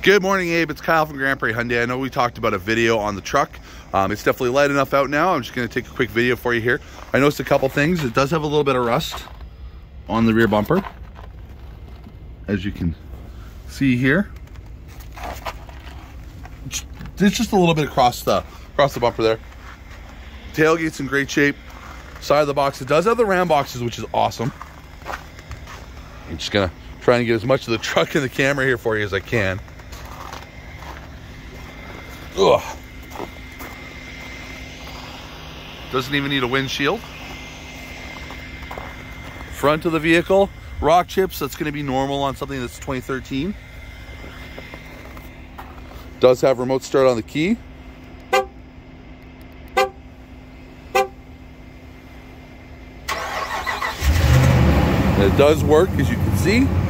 Good morning, Abe. It's Kyle from Grand Prairie Hyundai. I know we talked about a video on the truck. Um, it's definitely light enough out now. I'm just going to take a quick video for you here. I noticed a couple things. It does have a little bit of rust on the rear bumper, as you can see here. It's just a little bit across the across the bumper there. Tailgate's in great shape. Side of the box, it does have the ram boxes, which is awesome. I'm just gonna try and get as much of the truck in the camera here for you as I can. Ugh. Doesn't even need a windshield. Front of the vehicle, rock chips, that's gonna be normal on something that's 2013. Does have remote start on the key. And it does work, as you can see.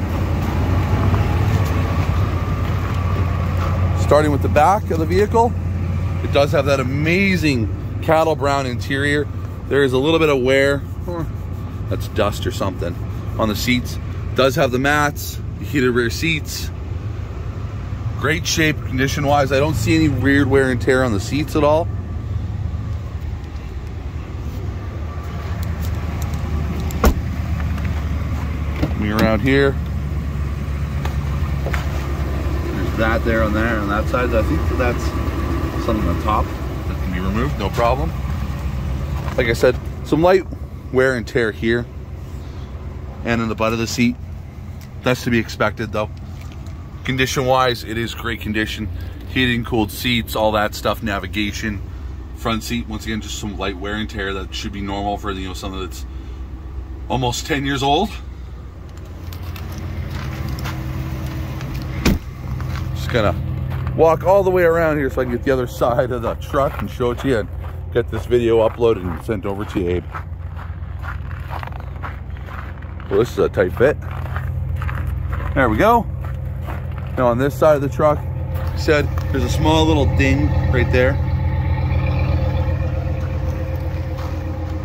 Starting with the back of the vehicle, it does have that amazing cattle brown interior. There is a little bit of wear, that's dust or something, on the seats. Does have the mats, the heated rear seats. Great shape condition wise. I don't see any weird wear and tear on the seats at all. Me around here. There's that there and there on that side. I think that's something on top that can be removed, no problem. Like I said, some light wear and tear here and in the butt of the seat. That's to be expected though. Condition wise, it is great condition. Heated and cooled seats, all that stuff, navigation. Front seat, once again, just some light wear and tear that should be normal for you know something that's almost 10 years old. Just gonna walk all the way around here so I can get the other side of the truck and show it to you and get this video uploaded and sent over to you, Abe. Well, this is a tight fit. There we go. Now on this side of the truck, said there's a small little ding right there.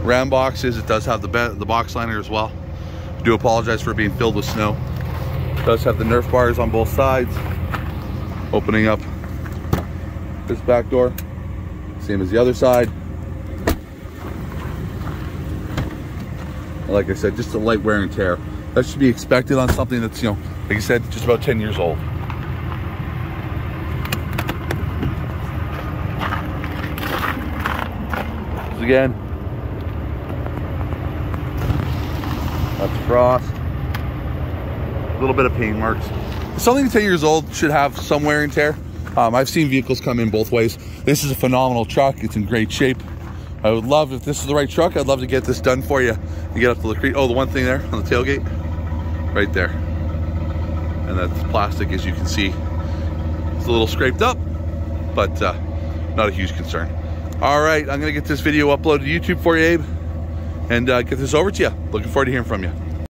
Ram boxes, it does have the, the box liner as well. I do apologize for being filled with snow. It does have the Nerf bars on both sides. Opening up this back door, same as the other side. Like I said, just a light wear and tear. That should be expected on something that's, you know, like I said, just about 10 years old. again. That's frost. A little bit of paint marks. Something 10 years old should have some wear and tear. Um, I've seen vehicles come in both ways. This is a phenomenal truck. It's in great shape. I would love, if this is the right truck, I'd love to get this done for you. You get up to the creek. Oh, the one thing there on the tailgate, right there. And that's plastic, as you can see. It's a little scraped up, but uh, not a huge concern. All right, I'm gonna get this video uploaded to YouTube for you, Abe, and uh, get this over to you. Looking forward to hearing from you.